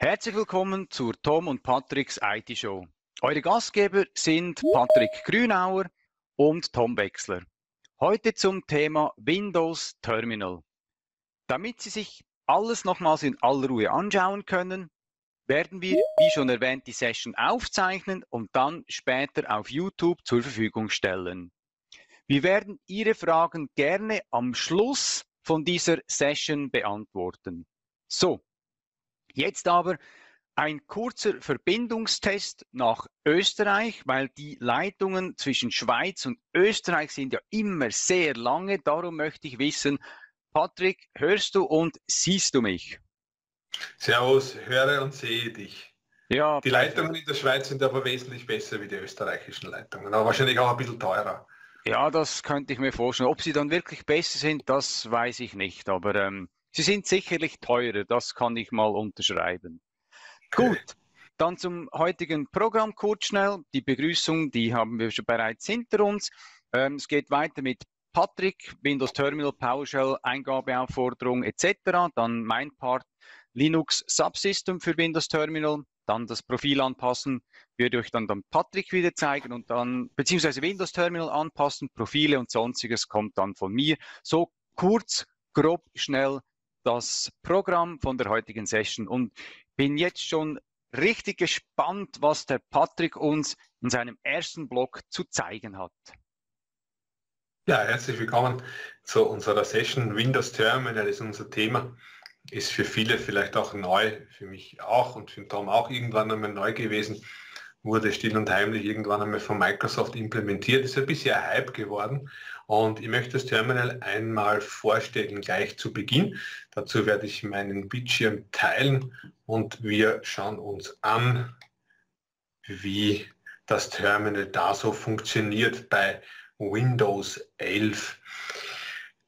Herzlich willkommen zur Tom und Patricks IT Show. Eure Gastgeber sind Patrick Grünauer und Tom Wechsler. Heute zum Thema Windows Terminal. Damit Sie sich alles nochmals in aller Ruhe anschauen können, werden wir, wie schon erwähnt, die Session aufzeichnen und dann später auf YouTube zur Verfügung stellen. Wir werden Ihre Fragen gerne am Schluss von dieser Session beantworten. So, Jetzt aber ein kurzer Verbindungstest nach Österreich, weil die Leitungen zwischen Schweiz und Österreich sind ja immer sehr lange. Darum möchte ich wissen, Patrick, hörst du und siehst du mich? Servus, höre und sehe dich. Ja, die Leitungen in der Schweiz sind aber wesentlich besser wie die österreichischen Leitungen, aber wahrscheinlich auch ein bisschen teurer. Ja, das könnte ich mir vorstellen. Ob sie dann wirklich besser sind, das weiß ich nicht. Aber ähm, Sie sind sicherlich teurer, das kann ich mal unterschreiben. Gut, dann zum heutigen Programm kurz schnell. Die Begrüßung, die haben wir schon bereits hinter uns. Ähm, es geht weiter mit Patrick, Windows Terminal, PowerShell, Eingabeaufforderung etc. Dann mein Part, Linux Subsystem für Windows Terminal. Dann das Profil anpassen, würde euch dann, dann Patrick wieder zeigen und dann, beziehungsweise Windows Terminal anpassen, Profile und sonstiges kommt dann von mir. So kurz, grob, schnell das Programm von der heutigen Session und bin jetzt schon richtig gespannt, was der Patrick uns in seinem ersten Blog zu zeigen hat. Ja, herzlich willkommen zu unserer Session. Windows Terminal ist unser Thema. Ist für viele vielleicht auch neu, für mich auch und für Tom auch irgendwann einmal neu gewesen wurde still und heimlich irgendwann einmal von Microsoft implementiert, ist ein bisschen Hype geworden und ich möchte das Terminal einmal vorstellen gleich zu Beginn. Dazu werde ich meinen Bildschirm teilen und wir schauen uns an, wie das Terminal da so funktioniert bei Windows 11.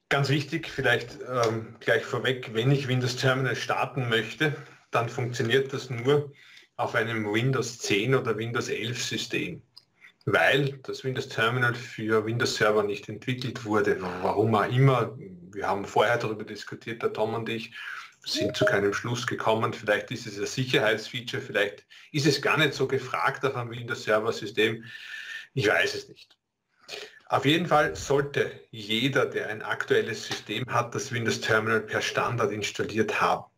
Ganz wichtig, vielleicht ähm, gleich vorweg, wenn ich Windows Terminal starten möchte, dann funktioniert das nur auf einem Windows 10 oder Windows 11 System, weil das Windows Terminal für Windows Server nicht entwickelt wurde. Warum auch immer. Wir haben vorher darüber diskutiert, der Tom und ich, sind zu keinem Schluss gekommen. Vielleicht ist es ein Sicherheitsfeature, vielleicht ist es gar nicht so gefragt auf einem Windows Server System. Ich weiß es nicht. Auf jeden Fall sollte jeder, der ein aktuelles System hat, das Windows Terminal per Standard installiert haben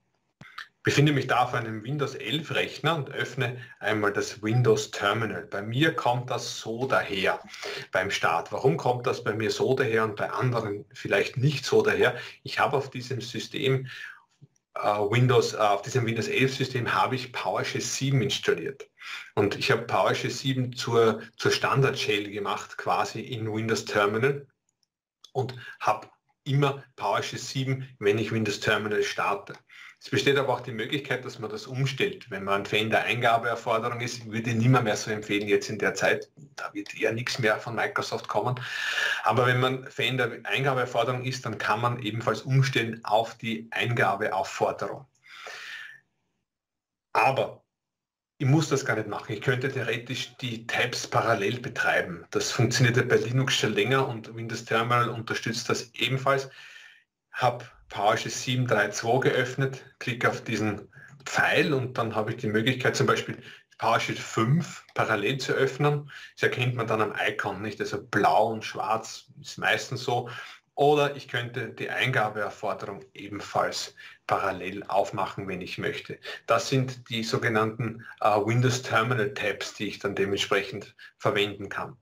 befinde mich da auf einem Windows 11 Rechner und öffne einmal das Windows Terminal. Bei mir kommt das so daher beim Start. Warum kommt das bei mir so daher und bei anderen vielleicht nicht so daher? Ich habe auf diesem System äh, Windows, äh, auf diesem Windows 11 System habe ich PowerShell 7 installiert. Und ich habe PowerShell 7 zur, zur Standard Shell gemacht, quasi in Windows Terminal und habe immer PowerShell 7, wenn ich Windows Terminal starte. Es besteht aber auch die Möglichkeit, dass man das umstellt. Wenn man ein Fan der Eingabeerforderung ist, würde ich niemand mehr so empfehlen jetzt in der Zeit. Da wird eher nichts mehr von Microsoft kommen. Aber wenn man Fan der Eingabeerforderung ist, dann kann man ebenfalls umstellen auf die Eingabeaufforderung. Aber ich muss das gar nicht machen. Ich könnte theoretisch die Tabs parallel betreiben. Das funktioniert ja bei Linux schon länger und Windows Terminal unterstützt das ebenfalls. Habe PowerShell 732 geöffnet, klicke auf diesen Pfeil und dann habe ich die Möglichkeit zum Beispiel PowerShell 5 parallel zu öffnen. Das erkennt man dann am Icon, nicht? Also blau und schwarz ist meistens so. Oder ich könnte die Eingabeerforderung ebenfalls parallel aufmachen, wenn ich möchte. Das sind die sogenannten äh, Windows Terminal Tabs, die ich dann dementsprechend verwenden kann.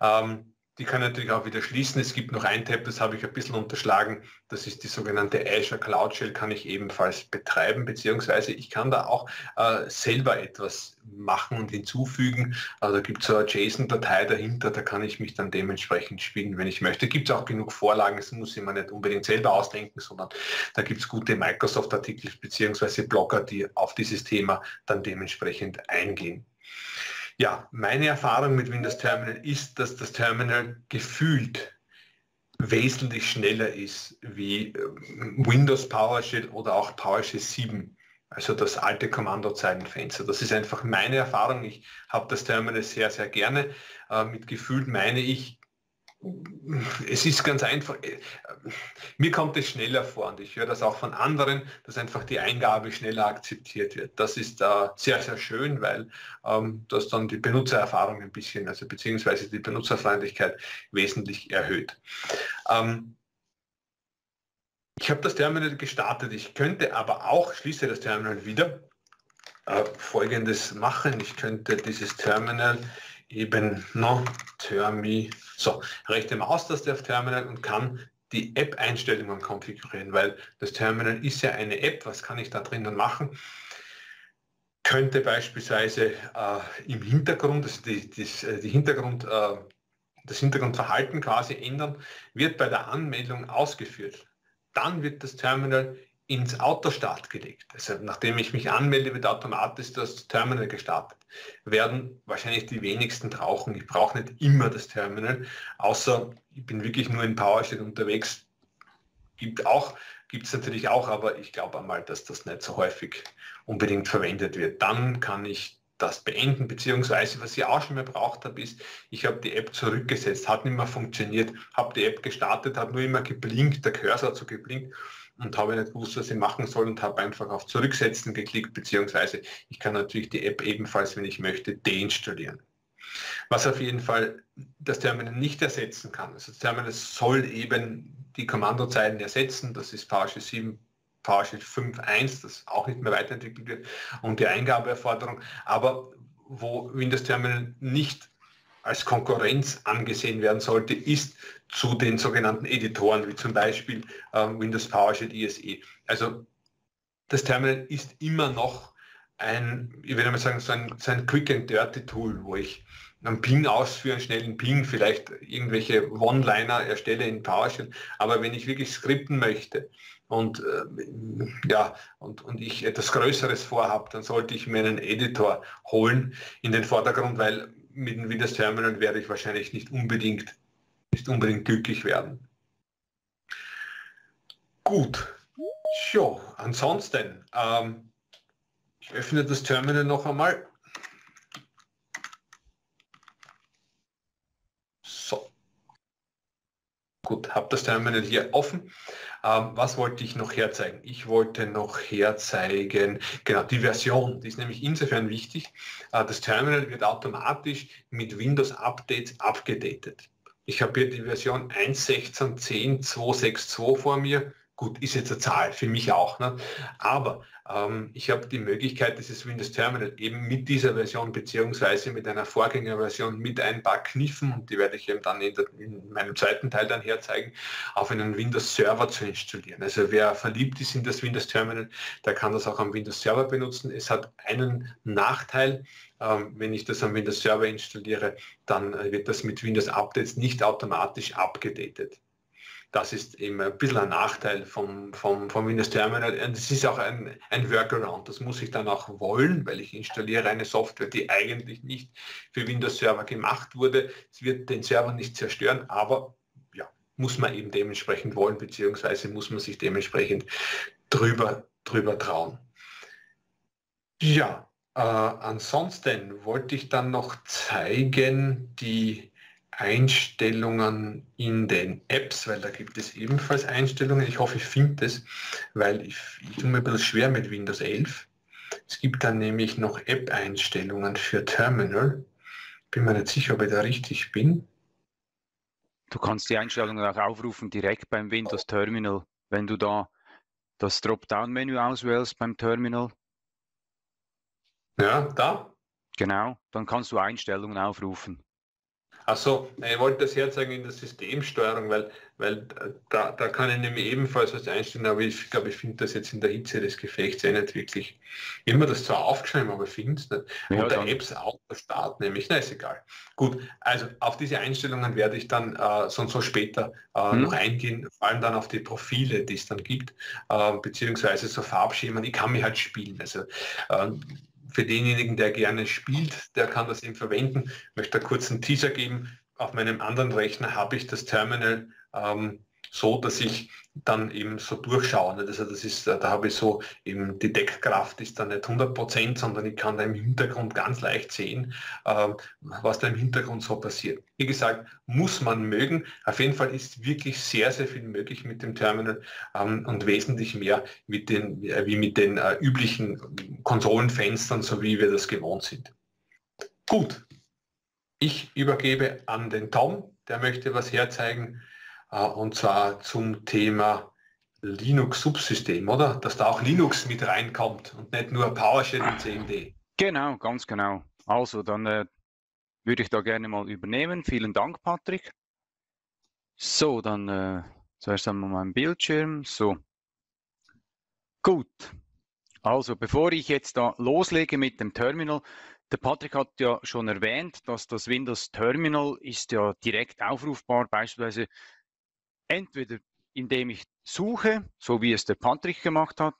Ähm, die kann natürlich auch wieder schließen. Es gibt noch ein Tab, das habe ich ein bisschen unterschlagen. Das ist die sogenannte Azure Cloud Shell, kann ich ebenfalls betreiben, beziehungsweise ich kann da auch äh, selber etwas machen und hinzufügen. Also da gibt es so eine JSON-Datei dahinter, da kann ich mich dann dementsprechend spielen, wenn ich möchte. Gibt es auch genug Vorlagen, das muss ich mir nicht unbedingt selber ausdenken, sondern da gibt es gute Microsoft-Artikel beziehungsweise Blogger, die auf dieses Thema dann dementsprechend eingehen. Ja, meine Erfahrung mit Windows Terminal ist, dass das Terminal gefühlt wesentlich schneller ist wie ähm, Windows PowerShell oder auch PowerShell 7, also das alte Kommandozeilenfenster. Das ist einfach meine Erfahrung. Ich habe das Terminal sehr, sehr gerne. Äh, mit gefühlt meine ich es ist ganz einfach, äh, mir kommt es schneller vor und ich höre das auch von anderen, dass einfach die Eingabe schneller akzeptiert wird. Das ist äh, sehr, sehr schön, weil ähm, das dann die Benutzererfahrung ein bisschen, also beziehungsweise die Benutzerfreundlichkeit wesentlich erhöht. Ähm, ich habe das Terminal gestartet. Ich könnte aber auch, schließe das Terminal wieder, äh, folgendes machen. Ich könnte dieses Terminal eben no, Termi, so, rechte Maustaste auf Terminal und kann die App-Einstellungen konfigurieren, weil das Terminal ist ja eine App, was kann ich da drinnen machen? Könnte beispielsweise äh, im Hintergrund, also die, die, äh, die Hintergrund, äh, das Hintergrundverhalten quasi ändern, wird bei der Anmeldung ausgeführt. Dann wird das Terminal ins Autostart gelegt. Also nachdem ich mich anmelde, wird automatisch das Terminal gestartet. Werden wahrscheinlich die wenigsten brauchen. Ich brauche nicht immer das Terminal, außer ich bin wirklich nur in PowerShell unterwegs. Gibt auch, gibt es natürlich auch, aber ich glaube einmal, dass das nicht so häufig unbedingt verwendet wird. Dann kann ich das beenden, beziehungsweise was ich auch schon mal braucht habe, ist, ich habe die App zurückgesetzt, hat nicht mehr funktioniert, habe die App gestartet, hat nur immer geblinkt, der Cursor hat so geblinkt und habe nicht gewusst, was ich machen soll und habe einfach auf Zurücksetzen geklickt, beziehungsweise ich kann natürlich die App ebenfalls, wenn ich möchte, deinstallieren. Was auf jeden Fall das Terminal nicht ersetzen kann. Also das Terminal soll eben die Kommandozeiten ersetzen, das ist PowerShell 7, PowerShell 5.1, das auch nicht mehr weiterentwickelt wird, und die Eingabeerforderung. Aber wo Windows Terminal nicht als Konkurrenz angesehen werden sollte, ist zu den sogenannten Editoren, wie zum Beispiel ähm, Windows PowerShell ISE. Also das Terminal ist immer noch ein, ich würde mal sagen, so ein, so ein Quick and Dirty Tool, wo ich einen Ping ausführe, einen schnellen Ping, vielleicht irgendwelche One-Liner erstelle in PowerShell. Aber wenn ich wirklich skripten möchte und, äh, ja, und, und ich etwas Größeres vorhabe, dann sollte ich mir einen Editor holen in den Vordergrund, weil mit dem Windows Terminal werde ich wahrscheinlich nicht unbedingt, nicht unbedingt glücklich werden. Gut. So, ansonsten, ähm, ich öffne das Terminal noch einmal. So. Gut, habe das Terminal hier offen. Ähm, was wollte ich noch herzeigen? Ich wollte noch herzeigen, genau, die Version, die ist nämlich insofern wichtig. Äh, das Terminal wird automatisch mit Windows Updates abgedatet. Ich habe hier die Version 1.16.10.262 vor mir Gut, ist jetzt eine Zahl, für mich auch. Ne? Aber ähm, ich habe die Möglichkeit, dieses Windows Terminal eben mit dieser Version beziehungsweise mit einer Vorgängerversion mit ein paar Kniffen, und die werde ich eben dann in, der, in, meinem zweiten Teil dann herzeigen, auf einen Windows Server zu installieren. Also wer verliebt ist in das Windows Terminal, der kann das auch am Windows Server benutzen. Es hat einen Nachteil, ähm, wenn ich das am Windows Server installiere, dann äh, wird das mit Windows Updates nicht automatisch abgedatet. Das ist eben ein bisschen ein Nachteil vom, vom, vom Windows Terminal. Und es ist auch ein, ein Workaround. Das muss ich dann auch wollen, weil ich installiere eine Software, die eigentlich nicht für Windows Server gemacht wurde. Es wird den Server nicht zerstören, aber ja, muss man eben dementsprechend wollen, beziehungsweise muss man sich dementsprechend drüber, drüber trauen. Ja, äh, ansonsten wollte ich dann noch zeigen, die Einstellungen in den Apps, weil da gibt es ebenfalls Einstellungen. Ich hoffe, ich finde es, weil ich, ich tue mir ein bisschen schwer mit Windows 11. Es gibt dann nämlich noch App-Einstellungen für Terminal. Bin mir nicht sicher, ob ich da richtig bin. Du kannst die Einstellungen auch aufrufen direkt beim Windows Terminal, wenn du da das Dropdown-Menü auswählst beim Terminal. Ja, da? Genau, dann kannst du Einstellungen aufrufen. Achso, ich wollte das herzeigen in der Systemsteuerung, weil, weil da, da kann ich nämlich ebenfalls was einstellen, aber ich glaube, ich finde das jetzt in der Hitze des Gefechts eh nicht wirklich. Immer das zwar aufgeschrieben, aber ich finde es nicht. Ja, Und der Apps auch der Start nämlich, na ist egal. Gut, also auf diese Einstellungen werde ich dann äh, so und so später äh, hm. noch eingehen, vor allem dann auf die Profile, die es dann gibt, äh, beziehungsweise so Farbschemen. Ich kann mich halt spielen. Also äh, für denjenigen, der gerne spielt, der kann das eben verwenden. Ich möchte da kurz einen Teaser geben. Auf meinem anderen Rechner habe ich das Terminal ähm, so, dass ich dann eben so durchschaue. Also das ist, da habe ich so eben die Deckkraft ist dann nicht 100 Prozent, sondern ich kann da im Hintergrund ganz leicht sehen, äh, was da im Hintergrund so passiert. Wie gesagt, muss man mögen. Auf jeden Fall ist wirklich sehr, sehr viel möglich mit dem Terminal ähm, und wesentlich mehr mit den, äh, wie mit den äh, üblichen Konsolenfenstern, so wie wir das gewohnt sind. Gut, ich übergebe an den Tom, der möchte was herzeigen äh, und zwar zum Thema Linux-Subsystem, oder? Dass da auch Linux mit reinkommt und nicht nur PowerShell und CMD. Genau, ganz genau. Also dann äh, würde ich da gerne mal übernehmen. Vielen Dank, Patrick. So, dann äh, zuerst einmal mein Bildschirm. So. Gut. Also, bevor ich jetzt da loslege mit dem Terminal, der Patrick hat ja schon erwähnt, dass das Windows Terminal ist ja direkt aufrufbar, beispielsweise entweder indem ich suche, so wie es der Patrick gemacht hat,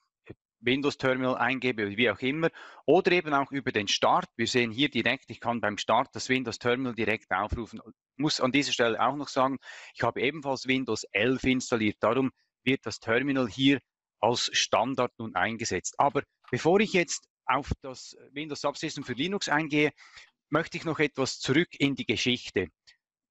Windows Terminal eingebe, wie auch immer, oder eben auch über den Start. Wir sehen hier direkt, ich kann beim Start das Windows Terminal direkt aufrufen. Muss an dieser Stelle auch noch sagen, ich habe ebenfalls Windows 11 installiert. Darum wird das Terminal hier als Standard nun eingesetzt. Aber bevor ich jetzt auf das Windows Subsystem für Linux eingehe, möchte ich noch etwas zurück in die Geschichte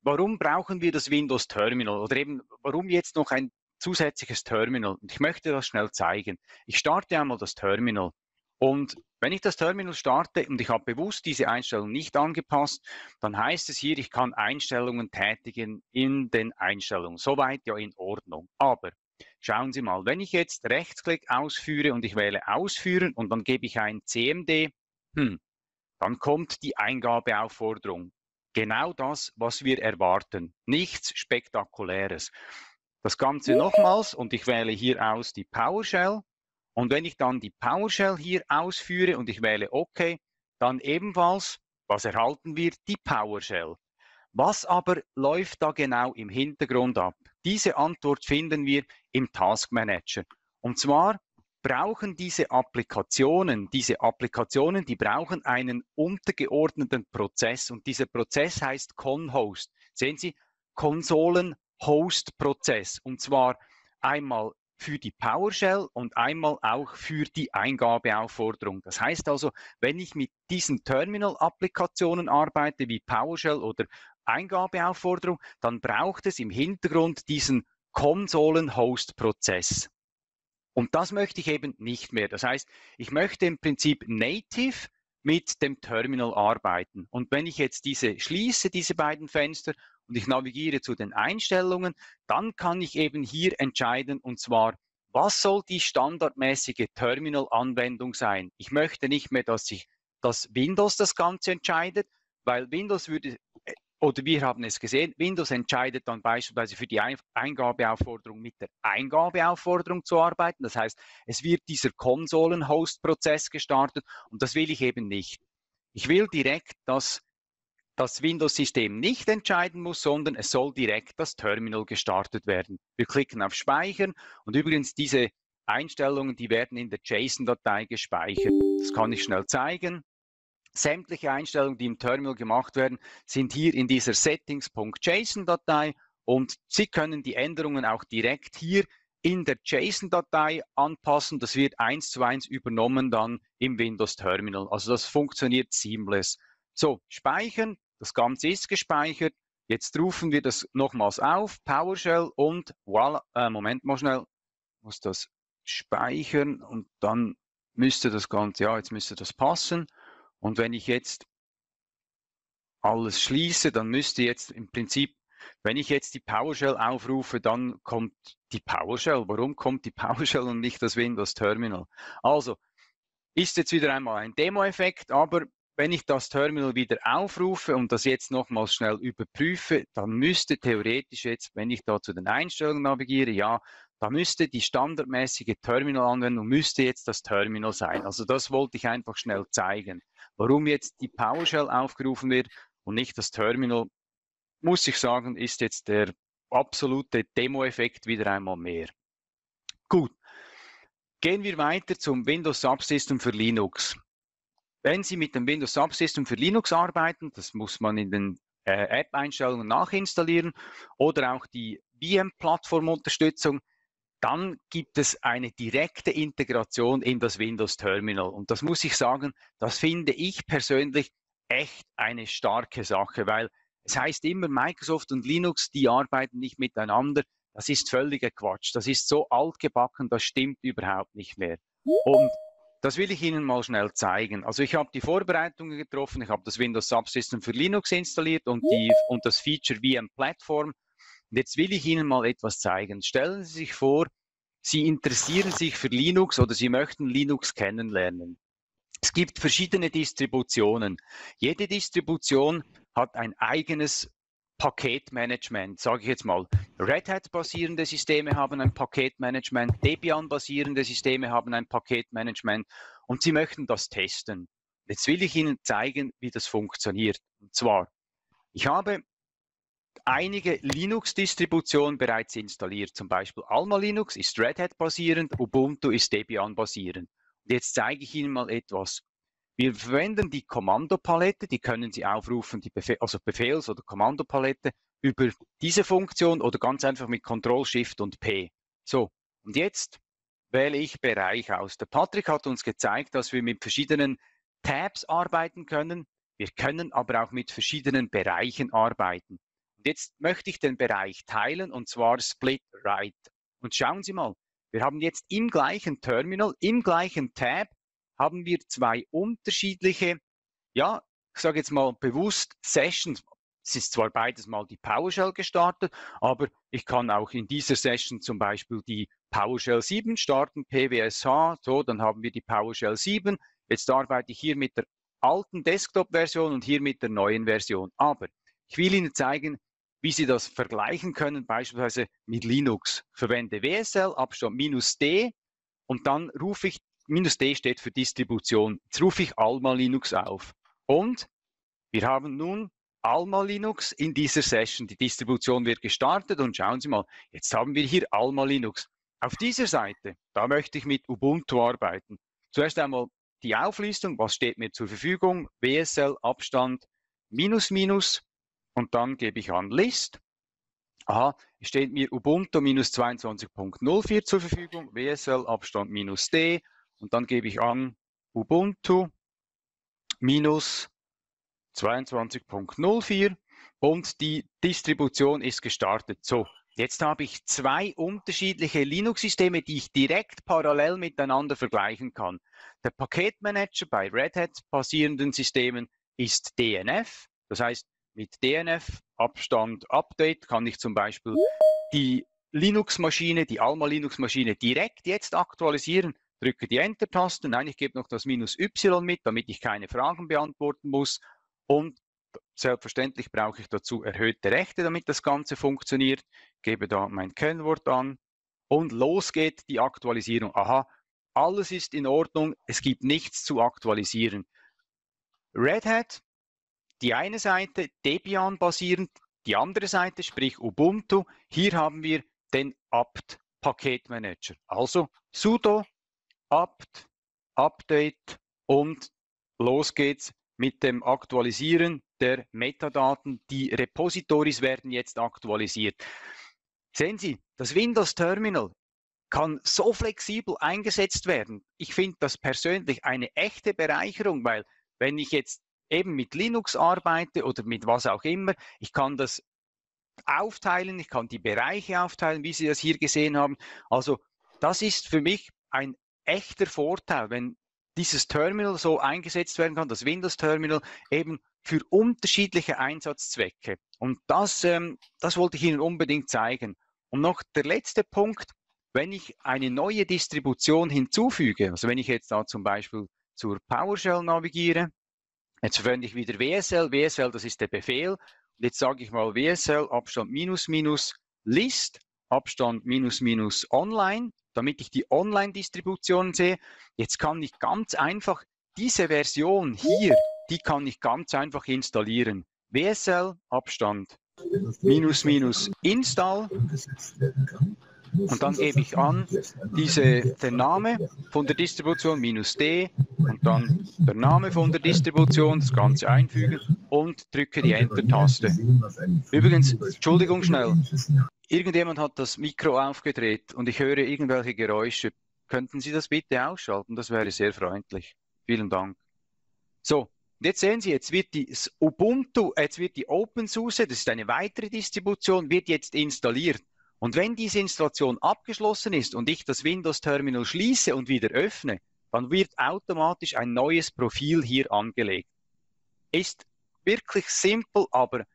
warum brauchen wir das Windows Terminal oder eben warum jetzt noch ein zusätzliches Terminal? Und ich möchte das schnell zeigen. Ich starte einmal das Terminal und wenn ich das Terminal starte und ich habe bewusst diese Einstellung nicht angepasst, dann heißt es hier, ich kann Einstellungen tätigen in den Einstellungen. Soweit ja in Ordnung. Aber schauen Sie mal, wenn ich jetzt Rechtsklick ausführe und ich wähle Ausführen und dann gebe ich ein CMD, hm, dann kommt die Eingabeaufforderung genau das, was wir erwarten. Nichts Spektakuläres. Das Ganze nochmals und ich wähle hier aus die PowerShell. Und wenn ich dann die PowerShell hier ausführe und ich wähle OK, dann ebenfalls, was erhalten wir? Die PowerShell. Was aber läuft da genau im Hintergrund ab? Diese Antwort finden wir im Task Manager. Und zwar brauchen diese Applikationen, diese Applikationen, die brauchen einen untergeordneten Prozess und dieser Prozess heißt Conhost. Sehen Sie, Konsolen-Host-Prozess und zwar einmal für die PowerShell und einmal auch für die Eingabeaufforderung. Das heißt also, wenn ich mit diesen Terminal-Applikationen arbeite, wie PowerShell oder Eingabeaufforderung, dann braucht es im Hintergrund diesen Konsolen-Host-Prozess. Und das möchte ich eben nicht mehr. Das heißt, ich möchte im Prinzip native mit dem Terminal arbeiten. Und wenn ich jetzt diese schließe, diese beiden Fenster, und ich navigiere zu den Einstellungen, dann kann ich eben hier entscheiden, und zwar, was soll die standardmäßige Terminal-Anwendung sein? Ich möchte nicht mehr, dass sich das Windows das Ganze entscheidet, weil Windows würde oder wir haben es gesehen, Windows entscheidet dann beispielsweise für die Eingabeaufforderung mit der Eingabeaufforderung zu arbeiten. Das heißt, es wird dieser Konsolen-Host-Prozess gestartet und das will ich eben nicht. Ich will direkt, dass das Windows-System nicht entscheiden muss, sondern es soll direkt das Terminal gestartet werden. Wir klicken auf Speichern und übrigens diese Einstellungen, die werden in der JSON-Datei gespeichert. Das kann ich schnell zeigen. Sämtliche Einstellungen, die im Terminal gemacht werden, sind hier in dieser Settings.json-Datei und Sie können die Änderungen auch direkt hier in der JSON-Datei anpassen. Das wird eins zu eins übernommen dann im Windows Terminal. Also das funktioniert seamless. So, speichern. Das Ganze ist gespeichert. Jetzt rufen wir das nochmals auf, PowerShell und voilà, äh, Moment mal schnell, muss das speichern und dann müsste das Ganze, ja, jetzt müsste das passen. Und wenn ich jetzt alles schließe, dann müsste jetzt im Prinzip, wenn ich jetzt die PowerShell aufrufe, dann kommt die PowerShell. Warum kommt die PowerShell und nicht das Windows Terminal? Also ist jetzt wieder einmal ein Demo-Effekt, aber wenn ich das Terminal wieder aufrufe und das jetzt nochmals schnell überprüfe, dann müsste theoretisch jetzt, wenn ich da zu den Einstellungen navigiere, ja, da müsste die standardmäßige Terminal-Anwendung, müsste jetzt das Terminal sein. Also das wollte ich einfach schnell zeigen. Warum jetzt die PowerShell aufgerufen wird und nicht das Terminal, muss ich sagen, ist jetzt der absolute Demo-Effekt wieder einmal mehr. Gut, gehen wir weiter zum Windows Subsystem für Linux. Wenn Sie mit dem Windows Subsystem für Linux arbeiten, das muss man in den äh, App-Einstellungen nachinstallieren oder auch die VM-Plattformunterstützung, dann gibt es eine direkte Integration in das Windows Terminal. Und das muss ich sagen, das finde ich persönlich echt eine starke Sache, weil es heißt immer, Microsoft und Linux, die arbeiten nicht miteinander. Das ist völliger Quatsch. Das ist so altgebacken, das stimmt überhaupt nicht mehr. Und das will ich Ihnen mal schnell zeigen. Also ich habe die Vorbereitungen getroffen, ich habe das Windows Subsystem für Linux installiert und, die, und das Feature VM Platform. Und jetzt will ich Ihnen mal etwas zeigen. Stellen Sie sich vor, Sie interessieren sich für Linux oder Sie möchten Linux kennenlernen. Es gibt verschiedene Distributionen. Jede Distribution hat ein eigenes Paketmanagement, sage ich jetzt mal. Red Hat-basierende Systeme haben ein Paketmanagement, Debian-basierende Systeme haben ein Paketmanagement und sie möchten das testen. Jetzt will ich Ihnen zeigen, wie das funktioniert. Und zwar, ich habe einige Linux-Distributionen bereits installiert. Zum Beispiel Alma Linux ist Red Hat basierend, Ubuntu ist Debian basierend. Und jetzt zeige ich Ihnen mal etwas. Wir verwenden die Kommandopalette, die können Sie aufrufen, die Befehl, also Befehls- oder Kommandopalette über diese Funktion oder ganz einfach mit Ctrl, Shift und P. So, und jetzt wähle ich Bereich aus. Der Patrick hat uns gezeigt, dass wir mit verschiedenen Tabs arbeiten können. Wir können aber auch mit verschiedenen Bereichen arbeiten. Und jetzt möchte ich den Bereich teilen und zwar Split Right. Und schauen Sie mal, wir haben jetzt im gleichen Terminal, im gleichen Tab haben wir zwei unterschiedliche, ja, ich sage jetzt mal bewusst Sessions. Es ist zwar beides mal die PowerShell gestartet, aber ich kann auch in dieser Session zum Beispiel die PowerShell 7 starten, PWSH, so, dann haben wir die PowerShell 7. Jetzt arbeite ich hier mit der alten Desktop-Version und hier mit der neuen Version. Aber ich will Ihnen zeigen, wie Sie das vergleichen können, beispielsweise mit Linux. Verwende WSL, Abstand minus D und dann rufe ich minus D steht für Distribution. Jetzt rufe ich Alma Linux auf. Und wir haben nun Alma Linux in dieser Session. Die Distribution wird gestartet und schauen Sie mal, jetzt haben wir hier Alma Linux. Auf dieser Seite, da möchte ich mit Ubuntu arbeiten. Zuerst einmal die Auflistung, was steht mir zur Verfügung, WSL Abstand minus minus und dann gebe ich an List. Aha, steht mir Ubuntu minus 22.04 zur Verfügung, WSL Abstand minus D und dann gebe ich an Ubuntu minus 22.04 und die Distribution ist gestartet. So, jetzt habe ich zwei unterschiedliche Linux-Systeme, die ich direkt parallel miteinander vergleichen kann. Der Paketmanager bei Red Hat basierenden Systemen ist DNF. Das heißt, mit DNF Abstand Update kann ich zum Beispiel die Linux-Maschine, die Alma Linux-Maschine direkt jetzt aktualisieren drücke die Enter-Taste. Nein, ich gebe noch das Minus Y mit, damit ich keine Fragen beantworten muss. Und selbstverständlich brauche ich dazu erhöhte Rechte, damit das Ganze funktioniert. Gebe da mein Kennwort an und los geht die Aktualisierung. Aha, alles ist in Ordnung, es gibt nichts zu aktualisieren. Red Hat, die eine Seite Debian basierend, die andere Seite, sprich Ubuntu. Hier haben wir den apt Paketmanager. Also sudo apt, update und los geht's mit dem Aktualisieren der Metadaten. Die Repositories werden jetzt aktualisiert. Sehen Sie, das Windows Terminal kann so flexibel eingesetzt werden. Ich finde das persönlich eine echte Bereicherung, weil wenn ich jetzt eben mit Linux arbeite oder mit was auch immer, ich kann das aufteilen, ich kann die Bereiche aufteilen, wie Sie das hier gesehen haben. Also das ist für mich ein echter Vorteil, wenn dieses Terminal so eingesetzt werden kann, das Windows-Terminal, eben für unterschiedliche Einsatzzwecke. Und das, ähm, das wollte ich Ihnen unbedingt zeigen. Und noch der letzte Punkt, wenn ich eine neue Distribution hinzufüge, also wenn ich jetzt da zum Beispiel zur PowerShell navigiere, jetzt verwende ich wieder WSL, WSL, das ist der Befehl, und jetzt sage ich mal WSL Abstand minus minus List, Abstand minus minus online, damit ich die Online-Distribution sehe. Jetzt kann ich ganz einfach diese Version hier, die kann ich ganz einfach installieren. WSL Abstand minus minus install und dann gebe ich an diese, den Name von der Distribution minus D und dann der Name von der Distribution, das Ganze einfügen und drücke die Enter-Taste. Übrigens, Entschuldigung schnell, irgendjemand hat das Mikro aufgedreht und ich höre irgendwelche Geräusche. Könnten Sie das bitte ausschalten? Das wäre sehr freundlich. Vielen Dank. So, jetzt sehen Sie, jetzt wird die Ubuntu, jetzt wird die OpenSUSE, das ist eine weitere Distribution, wird jetzt installiert. Und wenn diese Installation abgeschlossen ist und ich das Windows-Terminal schließe und wieder öffne, dann wird automatisch ein neues Profil hier angelegt. Ist wirklich simpel, aber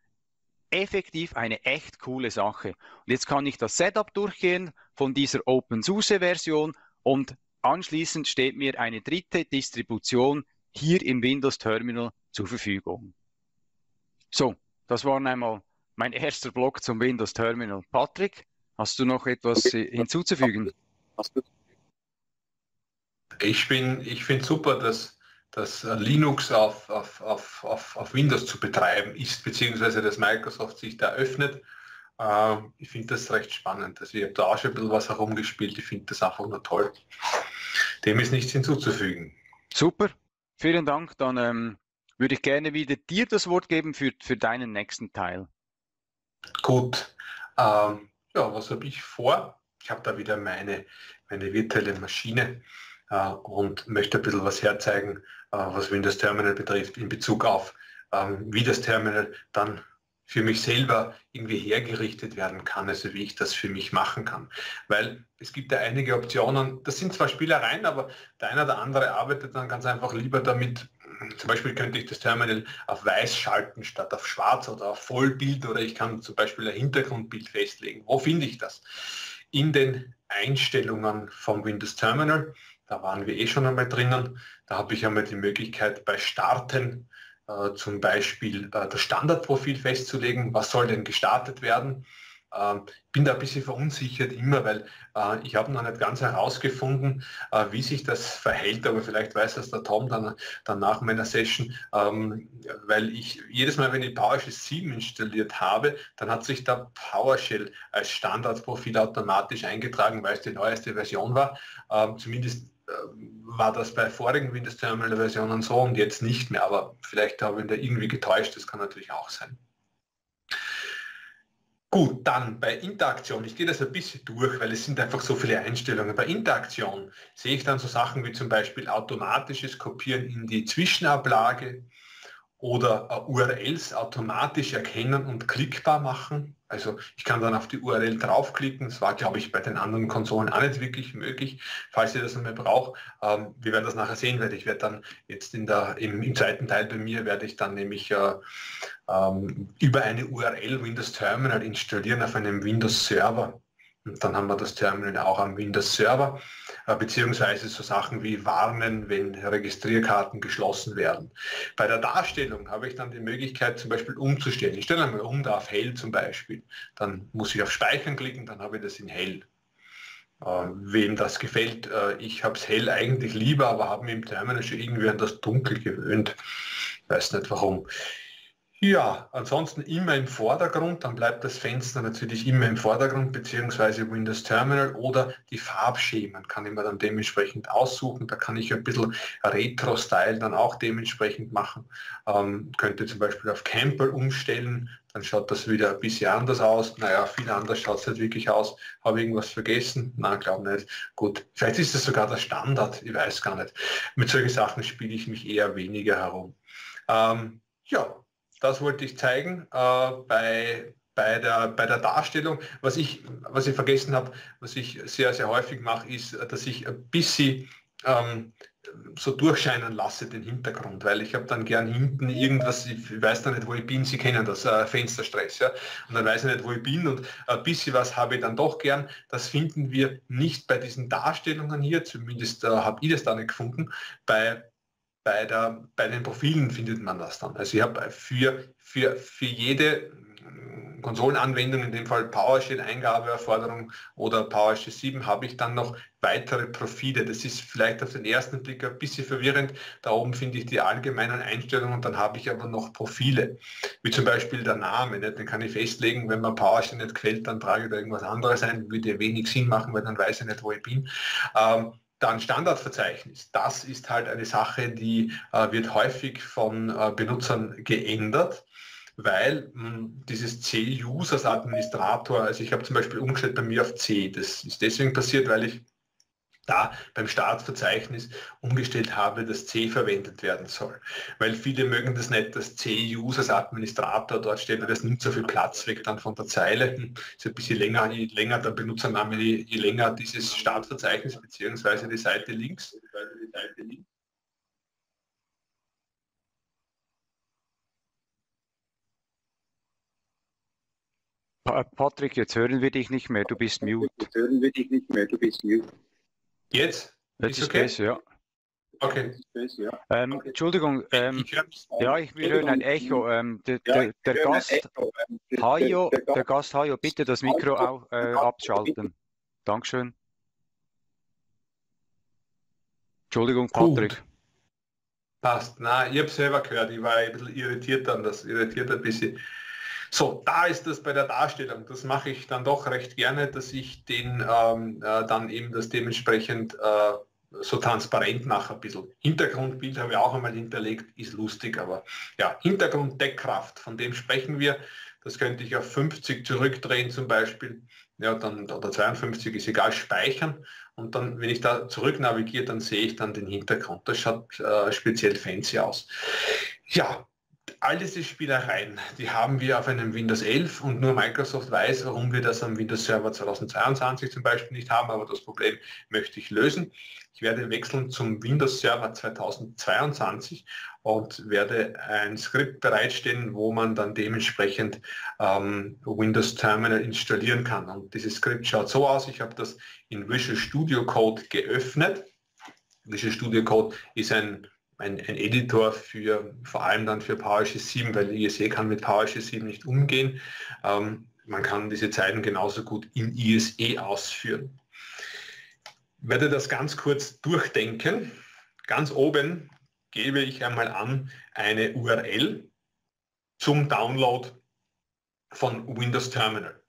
effektiv eine echt coole Sache. Und jetzt kann ich das Setup durchgehen von dieser OpenSUSE-Version und anschließend steht mir eine dritte Distribution hier im Windows Terminal zur Verfügung. So, das war einmal mein erster Blog zum Windows Terminal. Patrick, hast du noch etwas okay. hinzuzufügen? Ich, ich finde super, dass, dass Linux auf, auf, auf, auf, auf Windows zu betreiben ist, beziehungsweise dass Microsoft sich da öffnet. Äh, ich finde das recht spannend. Also ich habe da auch schon ein bisschen was herumgespielt. Ich finde das einfach nur toll. Dem ist nichts hinzuzufügen. Super, vielen Dank. Dann ähm, würde ich gerne wieder dir das Wort geben für, für deinen nächsten Teil. Gut. Ähm, ja, was habe ich vor? Ich habe da wieder meine, meine virtuelle Maschine äh, und möchte ein bisschen was herzeigen, äh, was Windows Terminal betrifft, in Bezug auf, ähm, wie das Terminal dann für mich selber irgendwie hergerichtet werden kann, also wie ich das für mich machen kann. Weil es gibt ja einige Optionen, das sind zwar Spielereien, aber der eine oder andere arbeitet dann ganz einfach lieber damit, zum Beispiel könnte ich das Terminal auf weiß schalten statt auf schwarz oder auf Vollbild oder ich kann zum Beispiel ein Hintergrundbild festlegen. Wo finde ich das? In den Einstellungen vom Windows Terminal da waren wir eh schon einmal drinnen. Da habe ich einmal die Möglichkeit bei Starten äh, zum Beispiel äh, das Standardprofil festzulegen. Was soll denn gestartet werden? Ähm, bin da ein bisschen verunsichert immer, weil äh, ich habe noch nicht ganz herausgefunden, äh, wie sich das verhält, aber vielleicht weiß das der Tom dann, dann nach meiner Session, ähm, weil ich jedes Mal, wenn ich PowerShell 7 installiert habe, dann hat sich da PowerShell als Standardprofil automatisch eingetragen, weil es die neueste Version war. Ähm, zumindest ähm, war das bei vorigen Windows Terminal Versionen so und jetzt nicht mehr, aber vielleicht habe ich da irgendwie getäuscht, das kann natürlich auch sein. Gut, dann bei Interaktion, ich gehe das ein bisschen durch, weil es sind einfach so viele Einstellungen. Bei Interaktion sehe ich dann so Sachen wie zum Beispiel automatisches Kopieren in die Zwischenablage, oder URLs automatisch erkennen und klickbar machen. Also ich kann dann auf die URL draufklicken. Das war, glaube ich, bei den anderen Konsolen auch nicht wirklich möglich, falls ihr das einmal braucht. Ähm, wir werden das nachher sehen, weil ich werde dann jetzt in der, im, im zweiten Teil bei mir werde ich dann nämlich äh, ähm, über eine URL Windows Terminal installieren auf einem Windows Server. Und dann haben wir das Terminal auch am Windows Server, äh, beziehungsweise so Sachen wie warnen, wenn Registrierkarten geschlossen werden. Bei der Darstellung habe ich dann die Möglichkeit zum Beispiel umzustellen. Ich stelle einmal um da auf hell zum Beispiel. Dann muss ich auf Speichern klicken, dann habe ich das in hell. Äh, wem das gefällt, äh, ich habe es hell eigentlich lieber, aber habe mir im Terminal schon irgendwie an das Dunkel gewöhnt. Weiß nicht warum. Ja, ansonsten immer im Vordergrund, dann bleibt das Fenster natürlich immer im Vordergrund, beziehungsweise Windows Terminal oder die Farbschemen kann ich mir dann dementsprechend aussuchen. Da kann ich ein bisschen Retro-Style dann auch dementsprechend machen. Ähm, könnte zum Beispiel auf Campbell umstellen, dann schaut das wieder ein bisschen anders aus. Naja, viel anders schaut es nicht wirklich aus. Habe ich irgendwas vergessen? Nein, glaube nicht. Gut, vielleicht ist das sogar der Standard, ich weiß gar nicht. Mit solchen Sachen spiele ich mich eher weniger herum. Ähm, ja, das wollte ich zeigen äh, bei, bei, der, bei der Darstellung. Was ich, was ich vergessen habe, was ich sehr, sehr häufig mache, ist, dass ich ein bisschen ähm, so durchscheinen lasse den Hintergrund, weil ich habe dann gern hinten irgendwas, ich weiß dann nicht, wo ich bin, Sie kennen das, äh, Fensterstress, ja, und dann weiß ich nicht, wo ich bin und ein bisschen was habe ich dann doch gern. Das finden wir nicht bei diesen Darstellungen hier, zumindest äh, habe ich das da nicht gefunden. Bei bei, der, bei den Profilen findet man das dann. Also ich habe für, für, für jede mm, Konsolenanwendung, in dem Fall PowerShell Eingabeerforderung oder PowerShell 7, habe ich dann noch weitere Profile. Das ist vielleicht auf den ersten Blick ein bisschen verwirrend. Da oben finde ich die allgemeinen Einstellungen und dann habe ich aber noch Profile, wie zum Beispiel der Name. Nicht? Den kann ich festlegen, wenn mir PowerShell nicht gefällt, dann trage ich da irgendwas anderes ein, würde wenig Sinn machen, weil dann weiß ich nicht, wo ich bin. Ähm, dann Standardverzeichnis. Das ist halt eine Sache, die äh, wird häufig von äh, Benutzern geändert. weil mh, hm, dieses C-Use als Administrator, also ich habe zum Beispiel umgestellt bei mir auf C. Das ist deswegen passiert, weil ich da beim Startverzeichnis umgestellt habe, dass C verwendet werden soll. Weil viele mögen das nicht, dass C-Use als Administrator dort steht, weil das nimmt so viel Platz weg dann von der Zeile. Hm, ist ein bisschen länger, je länger der Benutzername, je, je länger dieses Startverzeichnis bzw. die Seite links. Patrick, jetzt hören wir dich nicht mehr, du bist mute. Jetzt hören wir dich nicht mehr, du bist mute. Jetzt? Jetzt ist, okay? besser, ja. Okay. Ähm, okay. Entschuldigung, ähm, ja, ich will hören ein Echo. Ähm, der, der, der Gast Hajo, der Gast Hajo, bitte das Mikro auch, äh, abschalten. Dankeschön. Entschuldigung, Patrick. Gut. Passt. Na, ich habe selber gehört, ich war ein bisschen irritiert dann, das irritiert ein bisschen. So, da ist das bei der Darstellung. Das mache ich dann doch recht gerne, dass ich den ähm, äh, dann eben das dementsprechend äh, so transparent mache ein bisschen. Hintergrundbild habe ich auch einmal hinterlegt, ist lustig, aber ja, Hintergrunddeckkraft, von dem sprechen wir. Das könnte ich auf 50 zurückdrehen zum Beispiel, ja, dann, oder 52 ist egal, speichern. Und dann, wenn ich da zurück navigiere, dann sehe ich dann den Hintergrund. Das schaut äh, speziell fancy aus. Ja, all diese Spielereien, die haben wir auf einem Windows 11 und nur Microsoft weiß, warum wir das am Windows Server 2022 zum Beispiel nicht haben, aber das Problem möchte ich lösen. Ich werde wechseln zum Windows Server 2022 und werde ein Skript bereitstellen, wo man dann dementsprechend ähm, Windows Terminal installieren kann. Und dieses Skript schaut so aus, ich habe das in Visual Studio Code geöffnet. Visual Studio Code ist ein ein, ein, Editor für vor allem dann für PowerShell 7, weil ISE kann mit PowerShell 7 nicht umgehen. Ähm, man kann diese Zeiten genauso gut in ISE ausführen. Ich werde das ganz kurz durchdenken. Ganz oben gebe ich einmal an eine URL zum Download von Windows Terminal.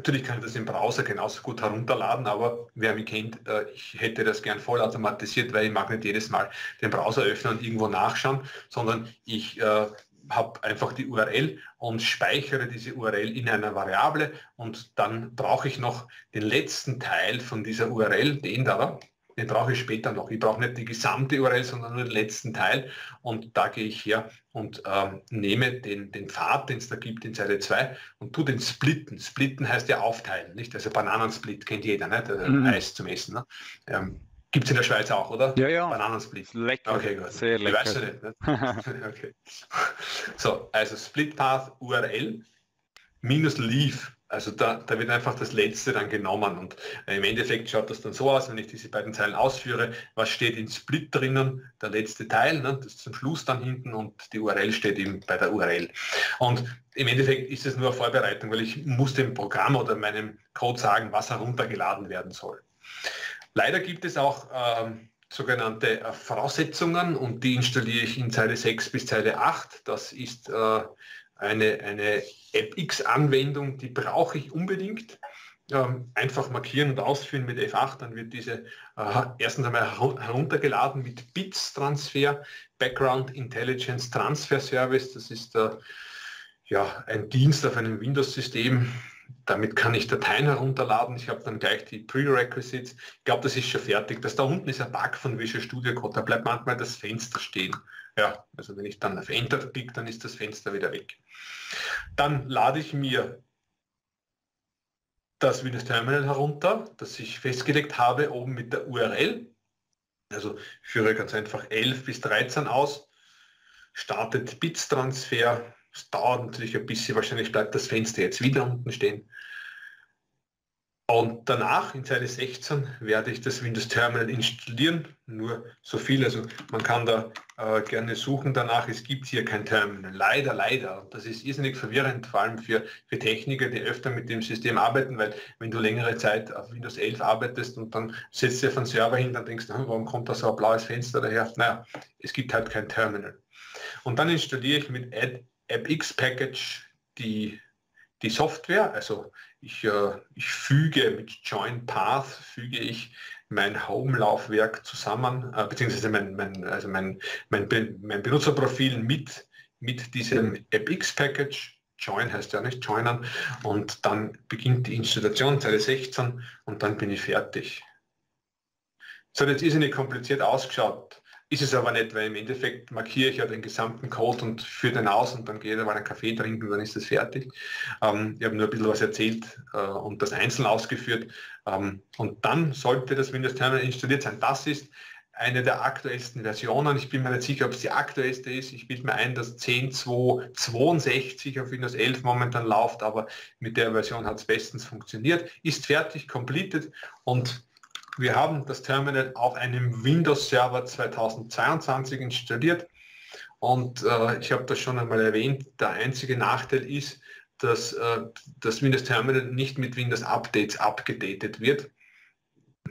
Natürlich kann ich das im Browser genauso gut herunterladen, aber wer mich kennt, äh, ich hätte das gern vollautomatisiert, weil ich mag nicht jedes Mal den Browser öffnen und irgendwo nachschauen, sondern ich äh, habe einfach die URL und speichere diese URL in einer Variable und dann brauche ich noch den letzten Teil von dieser URL, den da, den brauche ich später noch. Ich brauche nicht die gesamte URL, sondern nur den letzten Teil. Und da gehe ich her und ähm, nehme den, den Pfad, den es da gibt in Zeile 2 und tu den splitten. Splitten heißt ja aufteilen, nicht? Also Bananensplit kennt jeder, nicht? Also mhm. Eis zum Essen. Ne? Ähm, Gibt es in der Schweiz auch, oder? Ja, ja. Bananensplit. Lecker. Okay, gut. Sehr lecker. Ich weiß nicht. nicht? okay. So, also Split Path URL minus Leave also da, da wird einfach das Letzte dann genommen und äh, im Endeffekt schaut das dann so aus, wenn ich diese beiden Zeilen ausführe, was steht in Split drinnen, der letzte Teil, ne, das ist zum Schluss dann hinten und die URL steht eben bei der URL. Und im Endeffekt ist es nur Vorbereitung, weil ich muss dem Programm oder meinem Code sagen, was heruntergeladen werden soll. Leider gibt es auch ähm, sogenannte äh, Voraussetzungen und die installiere ich in Zeile 6 bis Zeile 8. Das ist äh, eine, eine AppX-Anwendung, die brauche ich unbedingt. Ähm, einfach markieren und ausführen mit F8, dann wird diese äh, erstens einmal heruntergeladen mit Bits Transfer, Background Intelligence Transfer Service. Das ist äh, ja, ein Dienst auf einem Windows-System. Damit kann ich Dateien herunterladen. Ich habe dann gleich die Prerequisites. Ich glaube, das ist schon fertig. Das da unten ist ein Bug von Visual Studio Code. Da bleibt manchmal das Fenster stehen. Ja, also wenn ich dann auf Enter klicke, dann ist das Fenster wieder weg. Dann lade ich mir das Windows Terminal herunter, das ich festgelegt habe, oben mit der URL. Also führe ganz einfach 11 bis 13 aus, startet Bits Transfer. Es dauert natürlich ein bisschen, wahrscheinlich bleibt das Fenster jetzt wieder unten stehen. Und danach in Zeile 16 werde ich das Windows Terminal installieren. Nur so viel, also man kann da äh, gerne suchen danach. Es gibt hier kein Terminal. Leider, leider. Das ist irrsinnig verwirrend, vor allem für, für Techniker, die öfter mit dem System arbeiten, weil wenn du längere Zeit auf Windows 11 arbeitest und dann setzt du auf einen Server hin, dann denkst du, hm, warum kommt da so ein blaues Fenster daher? Naja, es gibt halt kein Terminal. Und dann installiere ich mit AppX Package die, die Software, also ich, äh, ich füge mit Join Path, füge ich mein Home-Laufwerk zusammen, äh, beziehungsweise mein, mein, also mein, mein, mein Benutzerprofil mit mit diesem AppX Package. Join heißt ja nicht joinen. Und dann beginnt die Installation, Zeile 16 und dann bin ich fertig. So, jetzt ist nicht kompliziert ausgeschaut. Ist es aber nicht, weil im Endeffekt markiere ich ja den gesamten Code und führe den aus und dann gehe ich mal einen Kaffee trinken und dann ist das fertig. Ähm, ich habe nur ein bisschen was erzählt äh, und das einzeln ausgeführt. Ähm, und dann sollte das Windows Terminal installiert sein. Das ist eine der aktuellsten Versionen. Ich bin mir nicht sicher, ob es die aktuellste ist. Ich bilde mir ein, dass 10.2.62 auf Windows 11 momentan läuft, aber mit der Version hat es bestens funktioniert. Ist fertig, completed und wir haben das Terminal auf einem Windows Server 2022 installiert und äh, ich habe das schon einmal erwähnt, der einzige Nachteil ist, dass äh, das Windows Terminal nicht mit Windows Updates abgedatet wird.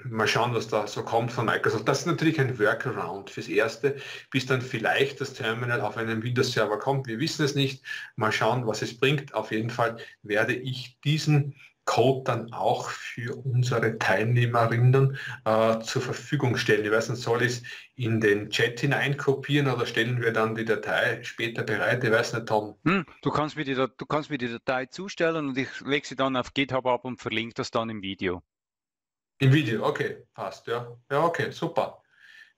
Mal schauen, was da so kommt von Microsoft. Das ist natürlich ein Workaround fürs Erste, bis dann vielleicht das Terminal auf einen Windows-Server kommt. Wir wissen es nicht. Mal schauen, was es bringt. Auf jeden Fall werde ich diesen Code dann auch für unsere Teilnehmerinnen äh, zur Verfügung stellen. Ich weiß nicht, soll ich es in den Chat hineinkopieren oder stellen wir dann die Datei später bereit? Ich weiß nicht, Tom. Hm, du, kannst mir die, du kannst mir die Datei zustellen und ich lege sie dann auf GitHub ab und verlinke das dann im Video. Im Video, okay, passt, ja. Ja, okay, super.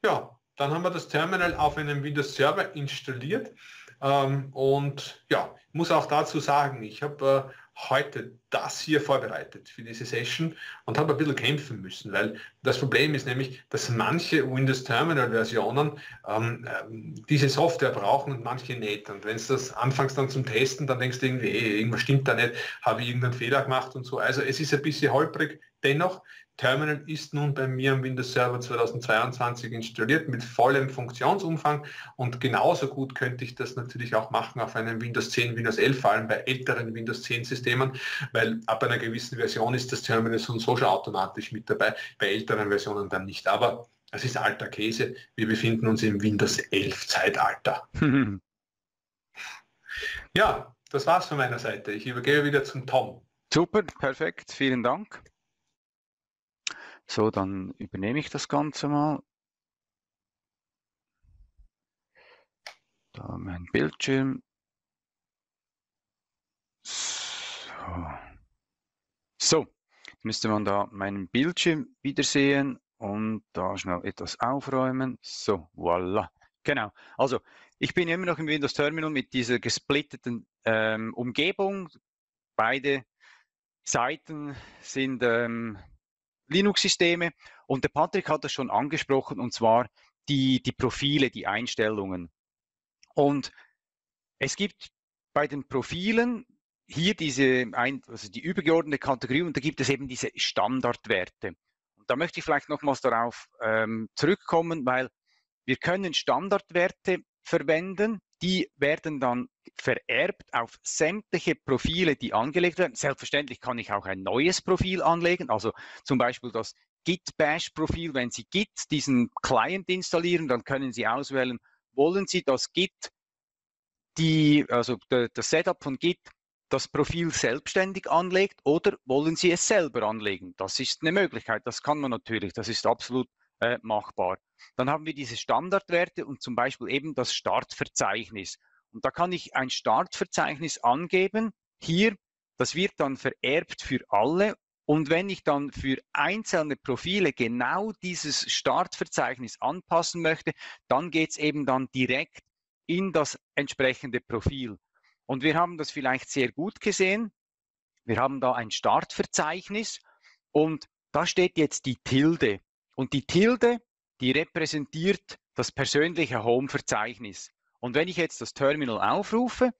Ja, dann haben wir das Terminal auf einem Windows Server installiert ähm, und ja, muss auch dazu sagen, ich habe äh, heute das hier vorbereitet für diese Session und habe ein bisschen kämpfen müssen, weil das Problem ist nämlich, dass manche Windows Terminal Versionen ähm, ähm, diese Software brauchen und manche nicht. Und wenn es das anfängst dann zum Testen, dann denkst du irgendwie, ey, irgendwas stimmt da nicht, habe ich irgendeinen Fehler gemacht und so. Also es ist ein bisschen holprig. Dennoch Terminal ist nun bei mir am Windows Server 2022 installiert mit vollem Funktionsumfang und genauso gut könnte ich das natürlich auch machen auf einem Windows 10, Windows 11, vor allem bei älteren Windows 10 Systemen, weil ab einer gewissen Version ist das Terminal so und so schon automatisch mit dabei, bei älteren Versionen dann nicht. Aber es ist alter Käse, wir befinden uns im Windows 11 Zeitalter. ja, das war's von meiner Seite. Ich übergebe wieder zum Tom. Super, perfekt, vielen Dank. So, dann übernehme ich das Ganze mal. Da mein Bildschirm. So. so, müsste man da meinen Bildschirm wiedersehen und da schnell etwas aufräumen. So, voilà. Genau. Also, ich bin immer noch im Windows Terminal mit dieser gesplitteten ähm, Umgebung. Beide Seiten sind ähm, Linux-Systeme. Und der Patrick hat das schon angesprochen, und zwar die, die Profile, die Einstellungen. Und es gibt bei den Profilen hier diese, also die übergeordnete Kategorie und da gibt es eben diese Standardwerte. Und da möchte ich vielleicht nochmals darauf ähm, zurückkommen, weil wir können Standardwerte verwenden, die werden dann vererbt auf sämtliche Profile, die angelegt werden. Selbstverständlich kann ich auch ein neues Profil anlegen, also zum Beispiel das Git Bash Profil. Wenn Sie Git, diesen Client installieren, dann können Sie auswählen, wollen Sie das Git, die, also das Setup von Git, das Profil selbstständig anlegt oder wollen Sie es selber anlegen? Das ist eine Möglichkeit, das kann man natürlich, das ist absolut äh, machbar. Dann haben wir diese Standardwerte und zum Beispiel eben das Startverzeichnis. Und da kann ich ein Startverzeichnis angeben. Hier, das wird dann vererbt für alle. Und wenn ich dann für einzelne Profile genau dieses Startverzeichnis anpassen möchte, dann geht es eben dann direkt in das entsprechende Profil. Und wir haben das vielleicht sehr gut gesehen. Wir haben da ein Startverzeichnis und da steht jetzt die Tilde. Und die Tilde, die repräsentiert das persönliche Home-Verzeichnis. Und wenn ich jetzt das Terminal aufrufe,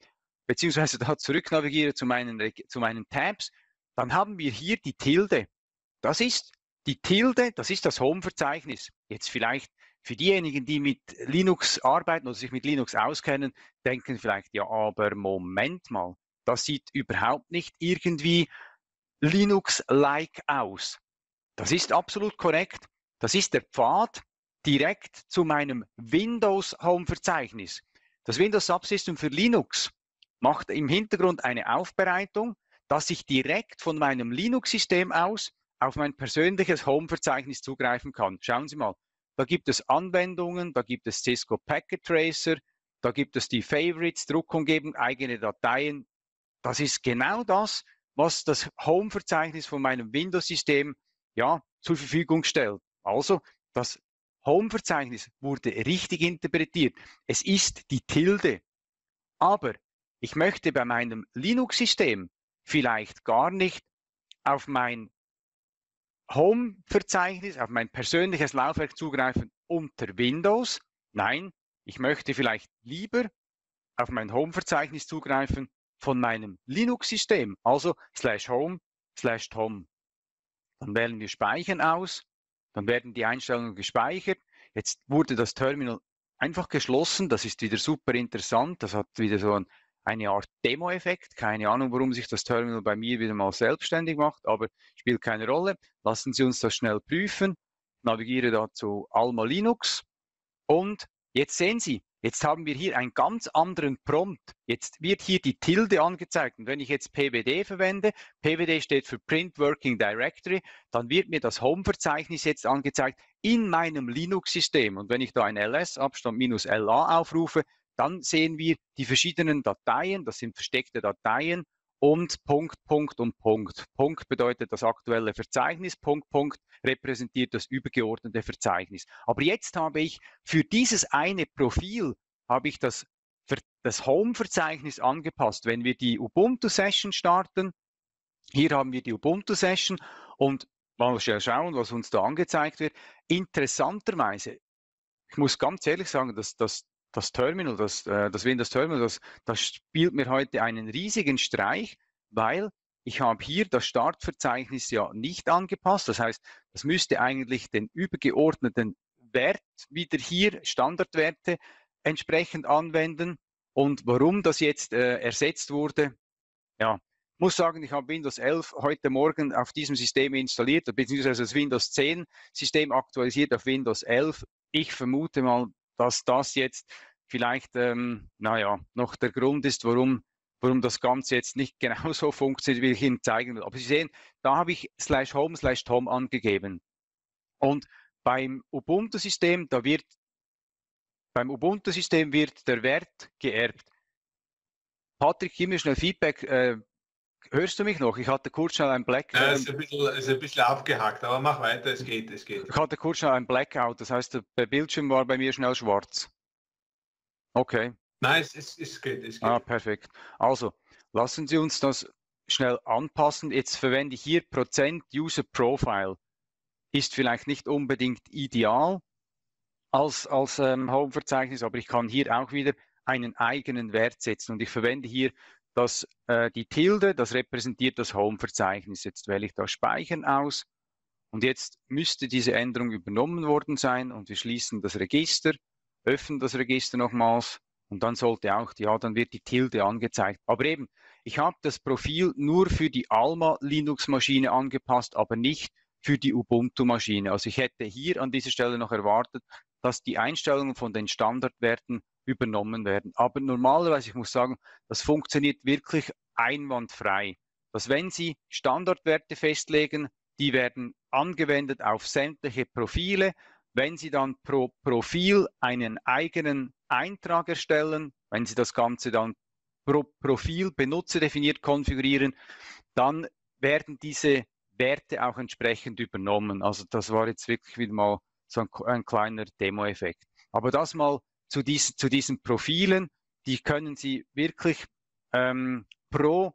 beziehungsweise da zurück navigiere zu meinen, zu meinen Tabs, dann haben wir hier die Tilde. Das ist die Tilde, das ist das Home-Verzeichnis. Jetzt vielleicht für diejenigen, die mit Linux arbeiten oder sich mit Linux auskennen, denken vielleicht, ja, aber Moment mal, das sieht überhaupt nicht irgendwie Linux-like aus. Das ist absolut korrekt. Das ist der Pfad direkt zu meinem Windows Home Verzeichnis. Das Windows Subsystem für Linux macht im Hintergrund eine Aufbereitung, dass ich direkt von meinem Linux-System aus auf mein persönliches Home-Verzeichnis zugreifen kann. Schauen Sie mal, da gibt es Anwendungen, da gibt es Cisco Packet Tracer, da gibt es die Favorites, Druckumgebung, eigene Dateien. Das ist genau das, was das Home-Verzeichnis von meinem Windows-System ja, zur Verfügung stellt. Also das Home-Verzeichnis wurde richtig interpretiert. Es ist die Tilde. Aber ich möchte bei meinem Linux-System vielleicht gar nicht auf mein Home-Verzeichnis, auf mein persönliches Laufwerk zugreifen unter Windows. Nein, ich möchte vielleicht lieber auf mein Home-Verzeichnis zugreifen von meinem Linux-System, also slash home slash tom. Dann wählen wir Speichern aus, dann werden die Einstellungen gespeichert. Jetzt wurde das Terminal einfach geschlossen, das ist wieder super interessant, das hat wieder so ein, eine Art Demo-Effekt. Keine Ahnung, warum sich das Terminal bei mir wieder mal selbstständig macht, aber spielt keine Rolle. Lassen Sie uns das schnell prüfen. Navigiere dazu Alma Linux und jetzt sehen Sie, Jetzt haben wir hier einen ganz anderen Prompt. Jetzt wird hier die Tilde angezeigt. Und wenn ich jetzt PWD verwende, PWD steht für Print Working Directory, dann wird mir das Home-Verzeichnis jetzt angezeigt in meinem Linux-System. Und wenn ich da ein ls-Abstand minus LA aufrufe, dann sehen wir die verschiedenen Dateien, das sind versteckte Dateien und Punkt, Punkt und Punkt. Punkt bedeutet das aktuelle Verzeichnis, Punkt, Punkt repräsentiert das übergeordnete Verzeichnis. Aber jetzt habe ich für dieses eine Profil, habe ich das, das Home-Verzeichnis angepasst. Wenn wir die Ubuntu-Session starten, hier haben wir die Ubuntu-Session und mal schauen, was uns da angezeigt wird. Interessanterweise, ich muss ganz ehrlich sagen, dass das das Terminal, das, äh, das Windows Terminal, das, das spielt mir heute einen riesigen Streich, weil ich habe hier das Startverzeichnis ja nicht angepasst. Das heißt, das müsste eigentlich den übergeordneten Wert wieder hier, Standardwerte, entsprechend anwenden. Und warum das jetzt äh, ersetzt wurde, ja, muss sagen, ich habe Windows 11 heute Morgen auf diesem System installiert, beziehungsweise das Windows 10 System aktualisiert auf Windows 11. Ich vermute mal, dass das jetzt vielleicht, ähm, naja, noch der Grund ist, warum, warum das Ganze jetzt nicht genauso funktioniert, wie ich Ihnen zeigen will. Aber Sie sehen, da habe ich slash home slash tom angegeben. Und beim Ubuntu-System, da wird, beim Ubuntu-System wird der Wert geerbt. Patrick, gib mir schnell Feedback. Äh, hörst du mich noch? Ich hatte kurz schnell ein Blackout. Ja, ist, ein bisschen, ist ein bisschen abgehackt, aber mach weiter, es geht, es geht. Ich hatte kurz schnell ein Blackout, das heißt, der Bildschirm war bei mir schnell schwarz. Okay. Nein, es, es, es, geht, es geht. Ah, perfekt. Also, lassen Sie uns das schnell anpassen. Jetzt verwende ich hier Prozent User Profile. Ist vielleicht nicht unbedingt ideal als, als ähm, Home-Verzeichnis, aber ich kann hier auch wieder einen eigenen Wert setzen. Und ich verwende hier das, äh, die Tilde, das repräsentiert das Home-Verzeichnis. Jetzt wähle ich da Speichern aus. Und jetzt müsste diese Änderung übernommen worden sein und wir schließen das Register öffnen das Register nochmals und dann sollte auch, ja, dann wird die Tilde angezeigt. Aber eben, ich habe das Profil nur für die Alma Linux-Maschine angepasst, aber nicht für die Ubuntu-Maschine. Also ich hätte hier an dieser Stelle noch erwartet, dass die Einstellungen von den Standardwerten übernommen werden. Aber normalerweise, ich muss sagen, das funktioniert wirklich einwandfrei. Dass wenn Sie Standardwerte festlegen, die werden angewendet auf sämtliche Profile wenn Sie dann pro Profil einen eigenen Eintrag erstellen, wenn Sie das Ganze dann pro Profil benutzerdefiniert konfigurieren, dann werden diese Werte auch entsprechend übernommen. Also das war jetzt wirklich wieder mal so ein, ein kleiner Demo-Effekt. Aber das mal zu, dies, zu diesen Profilen, die können Sie wirklich ähm, pro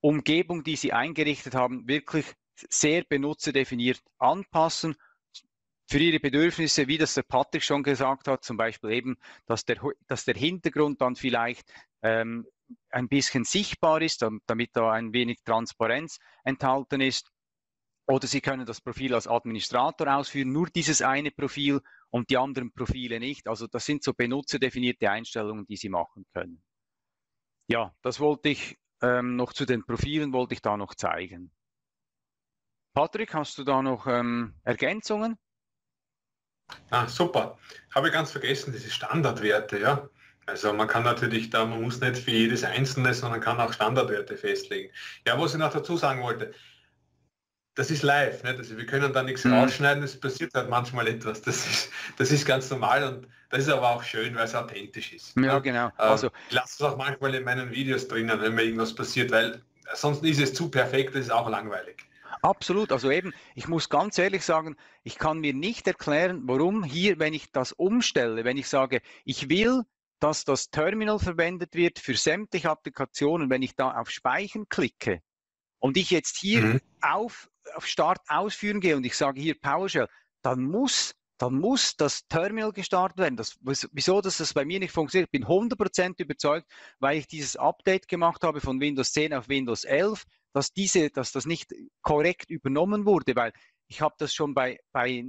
Umgebung, die Sie eingerichtet haben, wirklich sehr benutzerdefiniert anpassen für ihre Bedürfnisse, wie das der Patrick schon gesagt hat, zum Beispiel eben, dass der, dass der Hintergrund dann vielleicht ähm, ein bisschen sichtbar ist, damit da ein wenig Transparenz enthalten ist. Oder Sie können das Profil als Administrator ausführen, nur dieses eine Profil und die anderen Profile nicht. Also das sind so benutzerdefinierte Einstellungen, die Sie machen können. Ja, das wollte ich ähm, noch zu den Profilen, wollte ich da noch zeigen. Patrick, hast du da noch ähm, Ergänzungen? Ah, super. Habe ich ganz vergessen, diese Standardwerte, ja. Also man kann natürlich da, man muss nicht für jedes einzelne, sondern kann auch Standardwerte festlegen. Ja, was ich noch dazu sagen wollte, das ist live. Nicht? Also wir können da nichts mhm. rausschneiden, es passiert halt manchmal etwas. Das ist, das ist ganz normal und das ist aber auch schön, weil es authentisch ist. Ja, genau. Ähm, also ich lasse es auch manchmal in meinen Videos drinnen, wenn mir irgendwas passiert, weil sonst ist es zu perfekt, das ist auch langweilig. Absolut, also eben, ich muss ganz ehrlich sagen, ich kann mir nicht erklären, warum hier, wenn ich das umstelle, wenn ich sage, ich will, dass das Terminal verwendet wird für sämtliche Applikationen, wenn ich da auf Speichern klicke und ich jetzt hier mhm. auf, auf Start ausführen gehe und ich sage hier PowerShell, dann muss dann muss das Terminal gestartet werden. Das, wieso dass das bei mir nicht funktioniert? Ich bin 100% überzeugt, weil ich dieses Update gemacht habe von Windows 10 auf Windows 11, dass, diese, dass das nicht korrekt übernommen wurde, weil ich habe das schon bei, bei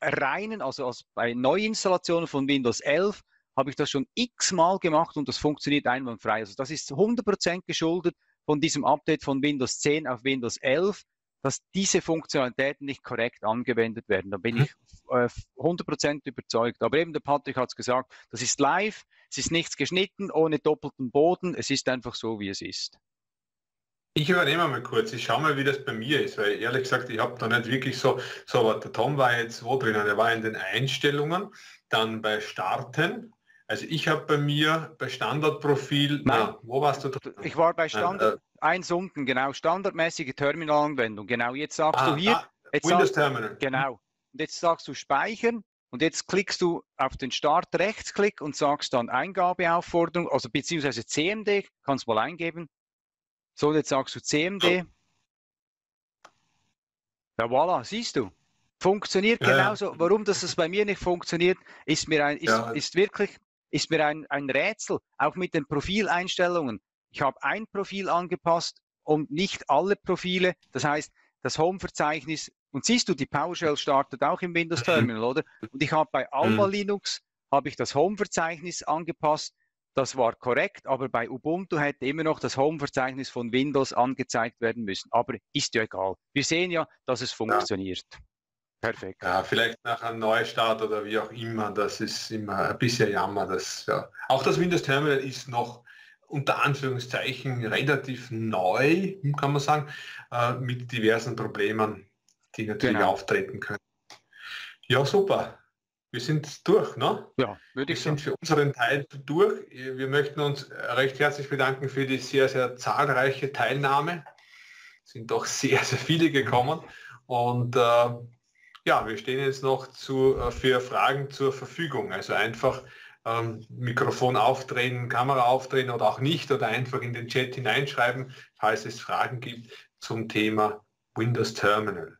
reinen, also als bei Neuinstallationen von Windows 11, habe ich das schon x-mal gemacht und das funktioniert einwandfrei. Also das ist 100% geschuldet von diesem Update von Windows 10 auf Windows 11, dass diese Funktionalitäten nicht korrekt angewendet werden. Da bin mhm. ich äh, 100% überzeugt. Aber eben der Patrick hat es gesagt, das ist live, es ist nichts geschnitten, ohne doppelten Boden, es ist einfach so, wie es ist. Ich übernehme mal kurz, ich schaue mal, wie das bei mir ist, weil ehrlich gesagt, ich habe da nicht wirklich so, so, aber der Tom war jetzt wo drinnen? Er war in den Einstellungen, dann bei Starten. Also ich habe bei mir bei Standardprofil, Nein, na, wo warst du drin? Ich war bei Standard, äh, eins unten, genau, standardmäßige Terminalanwendung. Genau, jetzt sagst ah, du hier, ah, jetzt Windows sagst, Terminal. Genau, und jetzt sagst du Speichern und jetzt klickst du auf den Start Rechtsklick und sagst dann Eingabeaufforderung, also beziehungsweise CMD, kannst mal eingeben. So, jetzt sagst du CMD. Ja, voilà, siehst du. Funktioniert ja, genauso. Warum das es bei mir nicht funktioniert, ist mir ein, ist, ja. ist wirklich, ist mir ein, ein Rätsel. Auch mit den Profileinstellungen. Ich habe ein Profil angepasst und nicht alle Profile. Das heißt, das Home-Verzeichnis und siehst du, die PowerShell startet auch im Windows Terminal, oder? Und ich habe bei Alma mhm. Linux habe ich das Home-Verzeichnis angepasst. Das war korrekt, aber bei Ubuntu hätte immer noch das Home-Verzeichnis von Windows angezeigt werden müssen. Aber ist ja egal. Wir sehen ja, dass es funktioniert. Ja. Perfekt. Ja, vielleicht nach einem Neustart oder wie auch immer. Das ist immer ein bisschen Jammer. Dass, ja. Auch das Windows Terminal ist noch unter Anführungszeichen relativ neu, kann man sagen, äh, mit diversen Problemen die natürlich genau. auftreten können. Ja, super. Wir sind durch, ne? Ja, würde ich Wir sind für unseren Teil durch. Wir möchten uns recht herzlich bedanken für die sehr, sehr zahlreiche Teilnahme. Es sind doch sehr, sehr viele gekommen. Und äh, ja, wir stehen jetzt noch zu, äh, für Fragen zur Verfügung. Also einfach ähm, Mikrofon aufdrehen, Kamera aufdrehen oder auch nicht oder einfach in den Chat hineinschreiben, falls es Fragen gibt zum Thema Windows Terminal.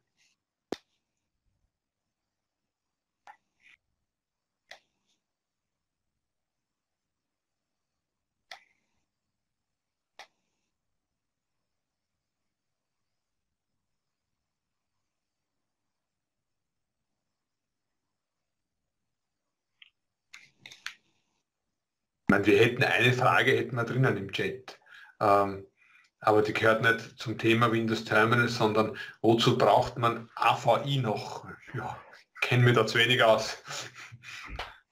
Meine, wir hätten eine Frage hätten wir drinnen im Chat. Ähm, aber die gehört nicht zum Thema Windows Terminal, sondern wozu braucht man AVI noch? Ja, kennen wir da zu wenig aus.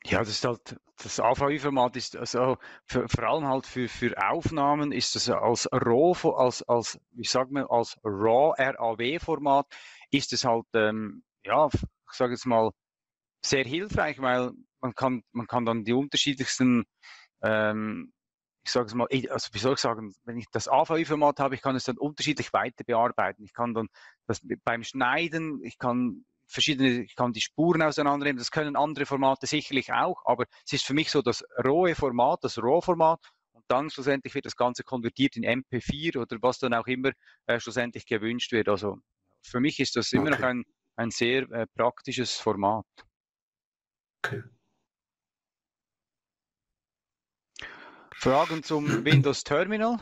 Ja, das ist halt, das AVI-Format ist also für, vor allem halt für, für Aufnahmen ist das als RAW, als, als, wie sagt man, als RAW, RAW-Format ist es halt, ähm, ja, ich sage jetzt mal, sehr hilfreich, weil man kann, man kann dann die unterschiedlichsten ähm, ich sage es mal, also wie soll ich sagen, wenn ich das AVI-Format habe, ich kann es dann unterschiedlich weiter bearbeiten. Ich kann dann das beim Schneiden, ich kann verschiedene, ich kann die Spuren auseinandernehmen, das können andere Formate sicherlich auch, aber es ist für mich so das rohe Format, das RAW-Format und dann schlussendlich wird das Ganze konvertiert in MP4 oder was dann auch immer äh, schlussendlich gewünscht wird. Also für mich ist das immer okay. noch ein, ein sehr äh, praktisches Format. Okay. Fragen zum Windows Terminal?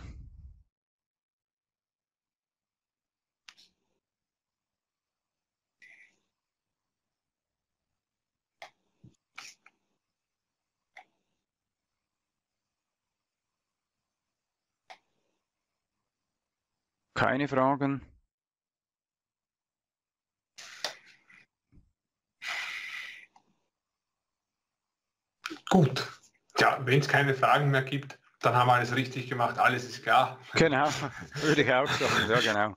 Keine Fragen? Gut. Ja, wenn es keine Fragen mehr gibt, dann haben wir alles richtig gemacht, alles ist klar. Genau, würde ich auch sagen, ja genau.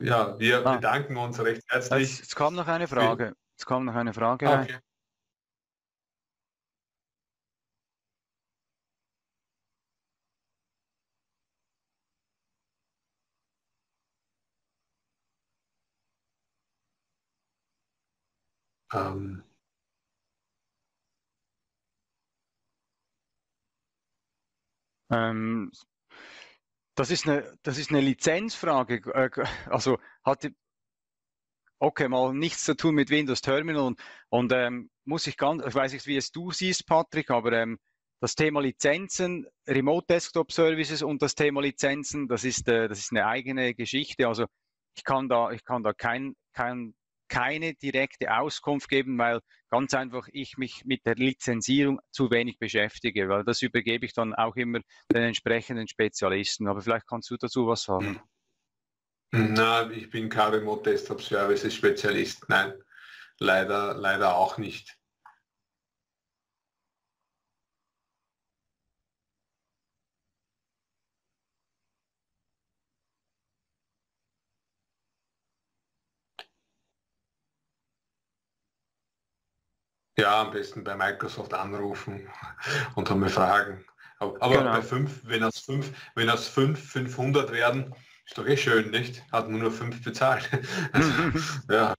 Ja, wir ah. bedanken uns recht herzlich. Es, es kam noch eine Frage. Es kam noch eine Frage. Okay. Ähm. Ähm, das ist eine, das ist eine Lizenzfrage. Äh, also hat okay mal nichts zu tun mit Windows Terminal und, und ähm, muss ich ganz, ich weiß nicht, wie es du siehst, Patrick, aber ähm, das Thema Lizenzen, Remote Desktop Services und das Thema Lizenzen, das ist, äh, das ist eine eigene Geschichte. Also ich kann da, ich kann da kein, kein keine direkte Auskunft geben, weil ganz einfach ich mich mit der Lizenzierung zu wenig beschäftige, weil das übergebe ich dann auch immer den entsprechenden Spezialisten. Aber vielleicht kannst du dazu was sagen. Na, ich bin Remote Desktop Services Spezialist. Nein, leider, leider auch nicht. Ja, am besten bei Microsoft anrufen und einmal fragen. Aber, genau. bei 5, wenn aus 5, wenn aus 5 500 werden, ist doch eh schön, nicht? Hat man nur 5 bezahlt. Also, ja,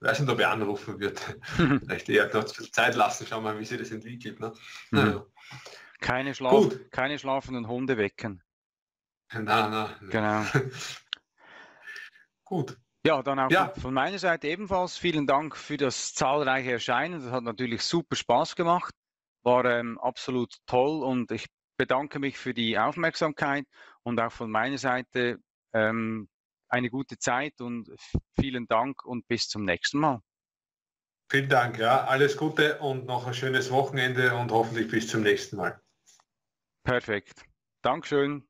weiß nicht, ob er anrufen wird. Vielleicht eher noch Zeit lassen, schauen wir mal, wie sich das entwickelt. Ne? Mhm. Keine, Schlaf keine schlafenden Hunde wecken. Na, na. Genau. Gut. Ja, dann auch ja. von meiner Seite ebenfalls vielen Dank für das zahlreiche Erscheinen. Das hat natürlich super Spaß gemacht, war ähm, absolut toll und ich bedanke mich für die Aufmerksamkeit und auch von meiner Seite ähm, eine gute Zeit und vielen Dank und bis zum nächsten Mal. Vielen Dank, ja, alles Gute und noch ein schönes Wochenende und hoffentlich bis zum nächsten Mal. Perfekt. Dankeschön.